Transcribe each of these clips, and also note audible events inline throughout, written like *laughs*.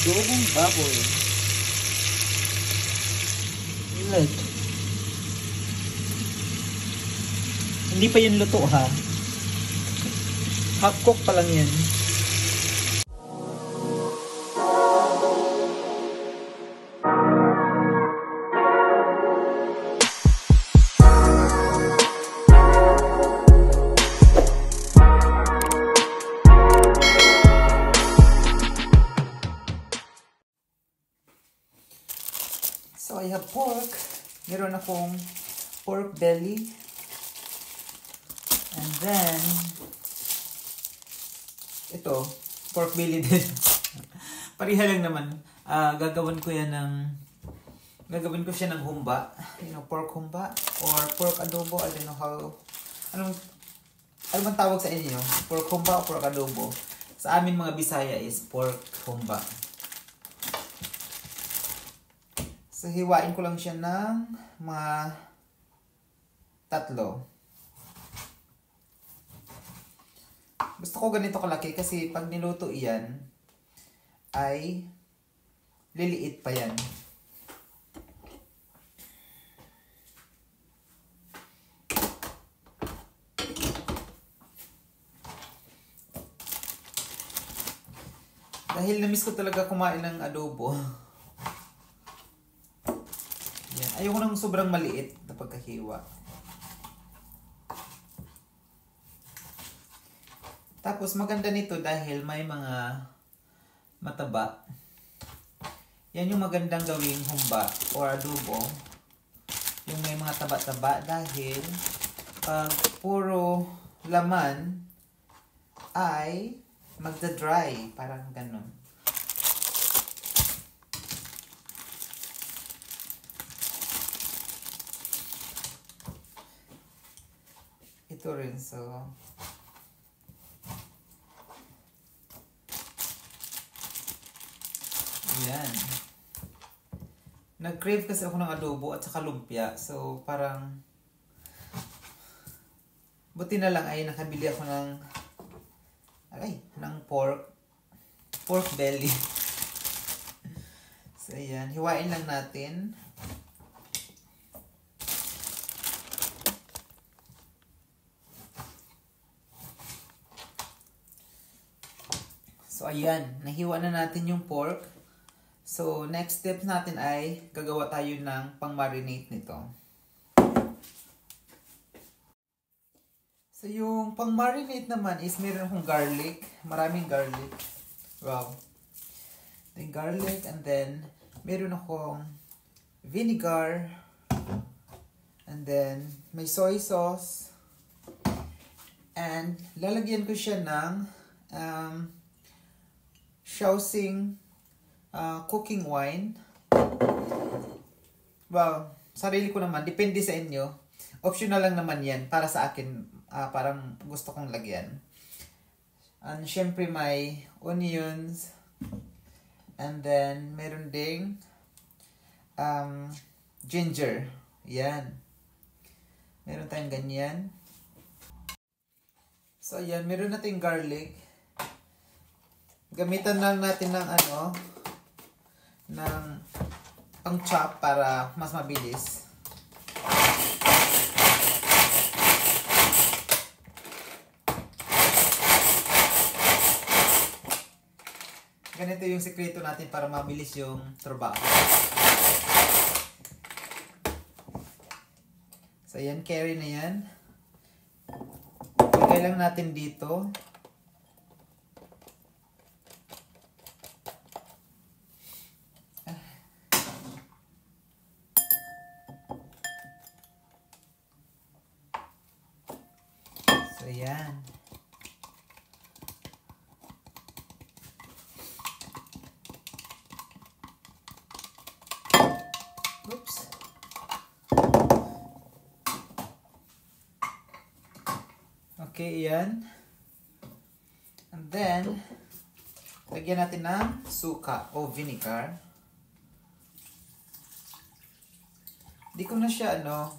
adobong baboy. Look. Hindi pa yun luto ha. Half cook pa lang yan. I have pork. Meron akong pork belly. And then, ito, pork belly *laughs* din. Pariha lang naman. Ah, gagawin ko yan ng, gagawin ko siya ng humba. You know, pork humba or pork adobo. I don't know how, anong, ano bang tawag sa inyo? Pork humba o pork adobo? Sa amin mga Bisaya is pork humba. So, hiwain ko lang siya ng mga tatlo. Gusto ko ganito kalaki kasi pag niluto iyan, ay liliit pa yan. Dahil na-miss ko talaga kumain ng adobo. *laughs* Ayoko nang sobrang maliit na pagkahiwa. Tapos maganda nito dahil may mga mataba. Yan yung magandang gawing humba or adobo. Yung may mga taba-taba dahil pag puro laman ay magda-dry. Parang ganun. Ito rin, so... Yan. Nag-crave kasi ako ng adobo at saka lumpia. So, parang... Buti na lang ay nakabili ako ng... Ay, ng pork. Pork belly. *laughs* so, ayan. Hiwain lang natin. So, ayan. Nahiwa na natin yung pork. So, next step natin ay gagawa tayo ng pang-marinate nito. So, yung pang-marinate naman is meron akong garlic. Maraming garlic. Wow. Then garlic and then meron akong vinegar. And then may soy sauce. And lalagyan ko siya ng um, Shaoxing uh, cooking wine. Well, sarili ko naman. Depende sa inyo. Optional lang naman yan. Para sa akin, uh, parang gusto kong lagyan. And syempre may onions. And then, meron ding um, ginger. Yan. Meron tayong ganyan. So, ayan. Meron nating garlic. Gamitan lang natin ng ano, ng pang chop para mas mabilis. Ganito yung sekreto natin para mabilis yung trabaho. So, yan, carry na yan. Lagay lang natin dito. So, yan. Oops. Okay, yan. And then, lagyan natin ng suka o vinegar. Di ko na siya, ano,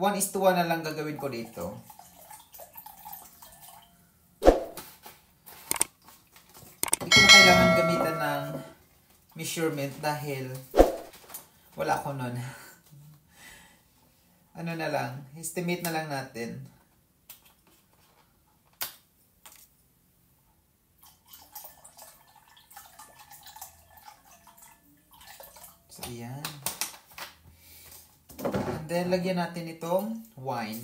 1 is to 1 na lang gagawin ko dito. Di ko na kailangan gamitan ng measurement dahil wala ko nun. *laughs* Ano na lang, estimate na lang natin. Ayan. And then, lagyan natin itong wine.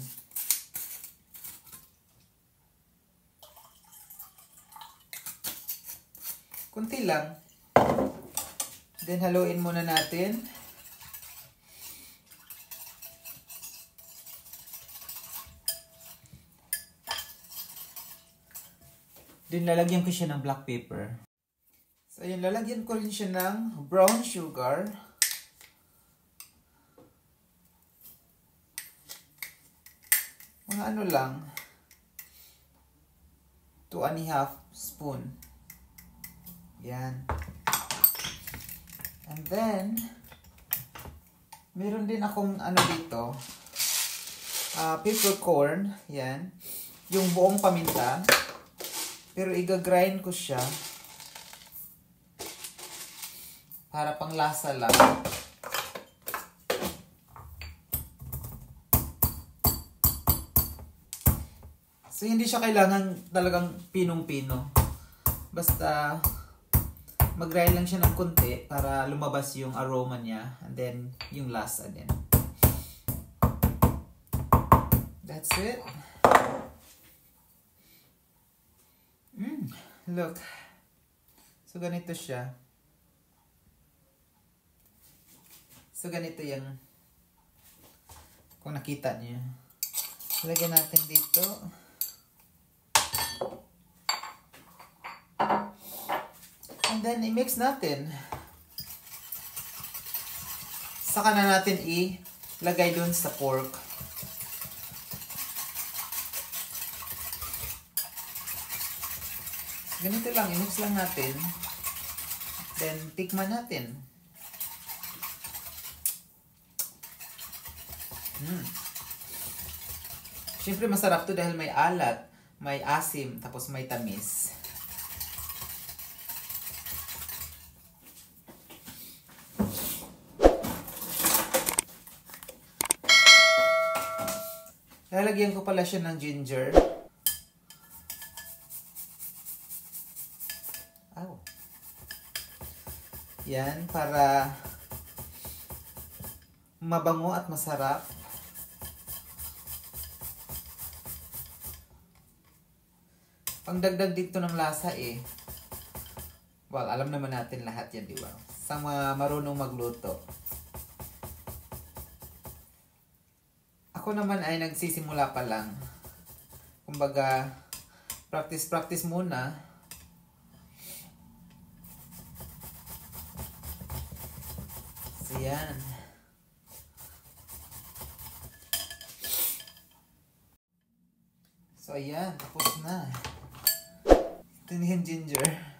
Kunti lang. Then, haluin muna natin. Then, lalagyan ko siya ng black pepper. So, ayun, lalagyan ko rin siya ng brown sugar. Mga ano lang. 2 and a half spoon. Yan. And then, meron din akong ano dito. Uh, peppercorn. Yan. Yung buong paminta. Pero iga-grind ko siya. Para pang lasa lang. So, hindi siya kailangan talagang pinong-pino. Basta, mag-grind lang siya ng konti para lumabas yung aroma niya. And then, yung lasa din. That's it. Mm, look. So, ganito siya. So, ganito yung kung nakita niyo. Lagyan natin dito. And then, i-mix natin. Saka na natin i-lagay dun sa pork. Ganito lang, i-mix lang natin. Then, tikman natin. Hmm. Siyempre, masarap to dahil may alat, may asim, tapos may tamis. Lalagyan ko pala siya ng ginger. Oh. Yan, para mabango at masarap. Pangdagdag dito ng lasa eh. Well, alam naman natin lahat yan, di ba? Sa mga marunong magluto. Ako naman ay nagsisimula pa lang. Kumbaga, practice-practice muna. So, yan. So, ayan. Tapos na. Ito ginger.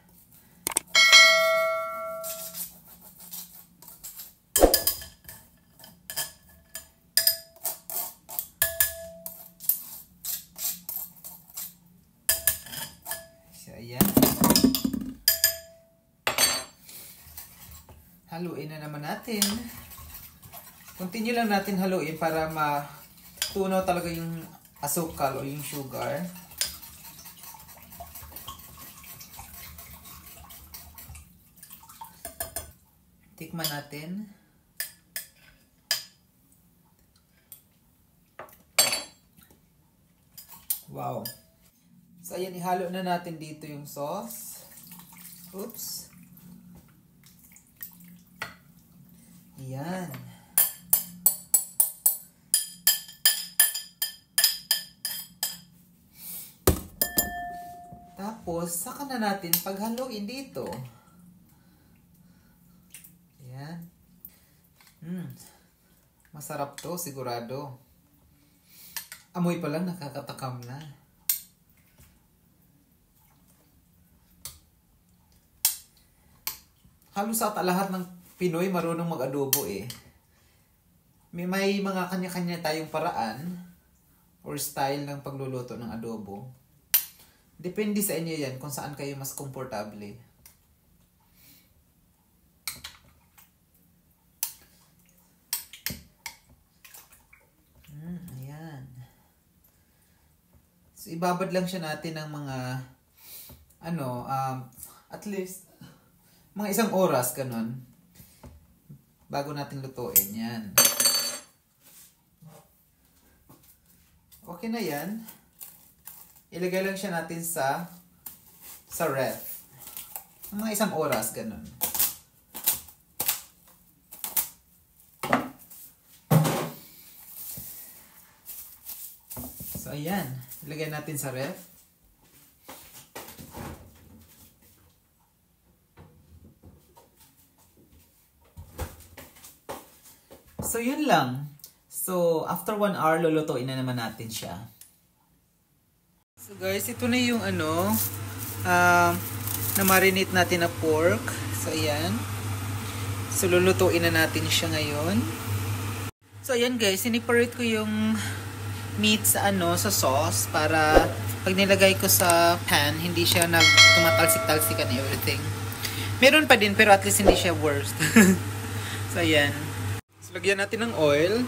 Haluin na naman natin. Continue lang natin haluin para matunaw talaga yung asukal o yung sugar. Tikman natin. Wow. So, ayan, ihalo na natin dito yung sauce. Oops. Ayan. Tapos, saka na natin paghaluin dito. Ayan. Hmm. Masarap to, sigurado. Amoy pa lang, nakakatakam na. Halos ata lahat ng Pinoy marunong mag-adobo eh. May, may mga kanya-kanya tayong paraan or style ng pagluluto ng adobo. Depende sa inyo yan kung saan kayo mas komportable. Mm, ayan. So, ibabad lang siya natin ng mga ano, um, at least mga isang oras, ganun. Bago natin lutuin, yan. Okay na yan. Ilagay lang siya natin sa sa ref. Mga isang oras, ganun. So, ayan. Ilagay natin sa ref. So, yun lang. So, after one hour, lulutuin na naman natin siya. So, guys, ito na yung ano, uh, na-marinate natin na pork. So, ayan. So, lulutuin na natin siya ngayon. So, ayan guys, siniparate ko yung meat sa ano, sa sauce para pag nilagay ko sa pan, hindi siya nag tumatalsik-talsik and everything. Meron pa din, pero at least hindi siya worst. *laughs* so, ayan. Lagyan natin ng oil.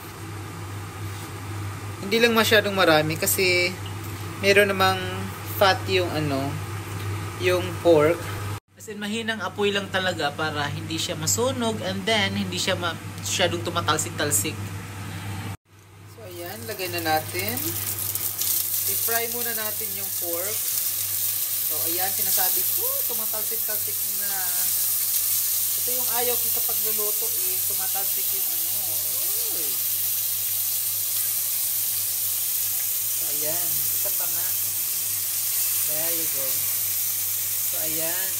Hindi lang masyadong marami kasi meron namang fat yung ano, yung pork. As in, mahinang apoy lang talaga para hindi siya masunog and then hindi siya masyadong tumatalsik-talsik. So, ayan, lagay na natin. I-fry muna natin yung pork. So, ayan, sinasabi ko, tumatalsik-talsik na. Ito yung ayaw ko sa pagluluto eh, tumatalsik yung ano. Oy. So, ayan, isa pa nga. There you go. So, ayan.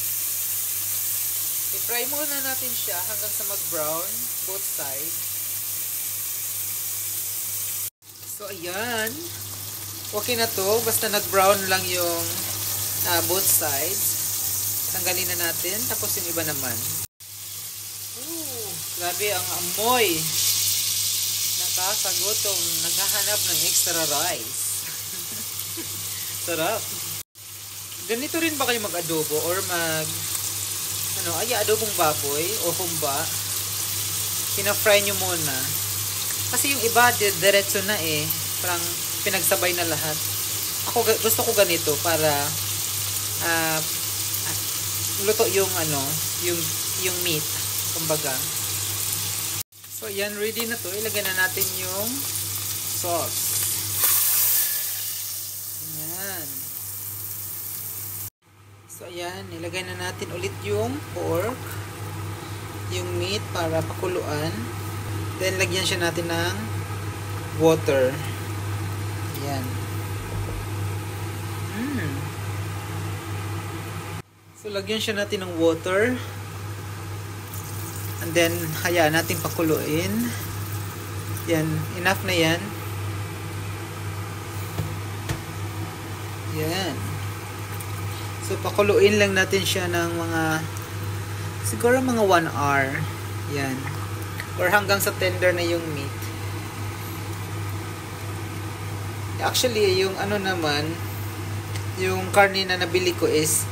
I-fry muna natin siya hanggang sa mag-brown, both sides. So, ayan. Okay na to. Basta nag-brown lang yung uh, both sides. Tanggalin na natin. Tapos yung iba naman. Grabe ang amoy. Nakakagutom. Naghahanap ng extra rice. *laughs* Sarap. Ganito rin ba kayo mag-adobo or mag ano, ay adobong baboy o humba? Pina-fry nyo muna. Kasi yung iba, diretso na eh. Parang pinagsabay na lahat. Ako, gusto ko ganito para uh, luto yung ano, yung, yung meat. Kumbaga. So, yan, ready na to. Ilagay na natin yung sauce. Ayan. So, ayan. Nilagay na natin ulit yung pork. Yung meat para pakuluan. Then, lagyan siya natin ng water. Ayan. Mm. So, lagyan siya natin ng water. And then, hayaan natin pakuluin. Yan. Enough na yan. Yan. So, pakuluin lang natin siya ng mga siguro mga 1 hour. Yan. Or hanggang sa tender na yung meat. Actually, yung ano naman, yung karne na nabili ko is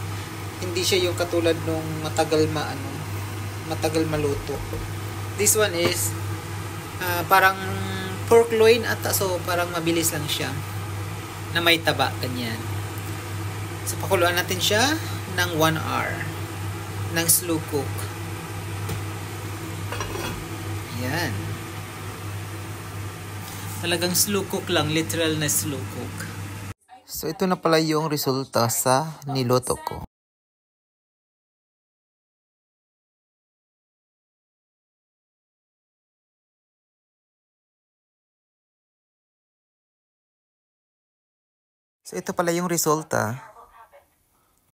hindi siya yung katulad nung matagal ma ano, matagal maluto. This one is uh, parang pork loin at so parang mabilis lang siya na may taba ganyan. So pakuluan natin siya ng 1 hour ng slow cook. Yan. Talagang slow cook lang, literal na slow cook. So ito na pala yung resulta sa niloto ko. So ito pala yung resulta.